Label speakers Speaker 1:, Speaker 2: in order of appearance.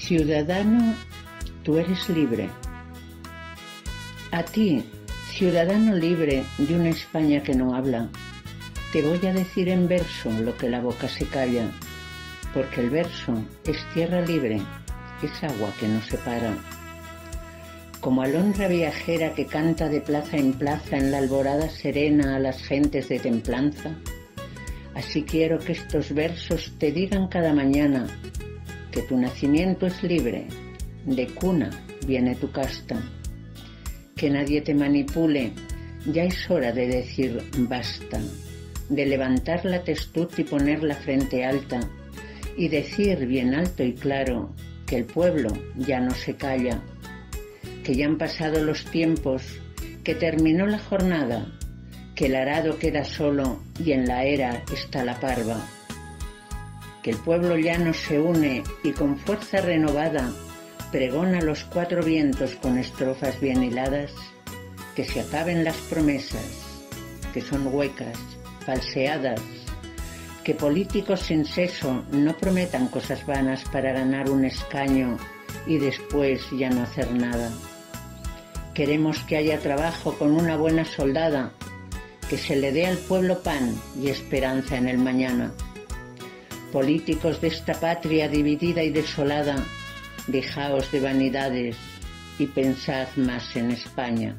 Speaker 1: Ciudadano, tú eres libre. A ti, ciudadano libre de una España que no habla, te voy a decir en verso lo que la boca se calla, porque el verso es tierra libre, es agua que no se para. Como alondra viajera que canta de plaza en plaza en la alborada serena a las gentes de templanza, así quiero que estos versos te digan cada mañana que tu nacimiento es libre, de cuna viene tu casta, que nadie te manipule, ya es hora de decir basta, de levantar la testud y poner la frente alta, y decir bien alto y claro que el pueblo ya no se calla, que ya han pasado los tiempos, que terminó la jornada, que el arado queda solo y en la era está la parva que el pueblo llano se une y con fuerza renovada pregona los cuatro vientos con estrofas bien hiladas, que se acaben las promesas, que son huecas, falseadas, que políticos sin seso no prometan cosas vanas para ganar un escaño y después ya no hacer nada. Queremos que haya trabajo con una buena soldada, que se le dé al pueblo pan y esperanza en el mañana Políticos de esta patria dividida y desolada, dejaos de vanidades y pensad más en España.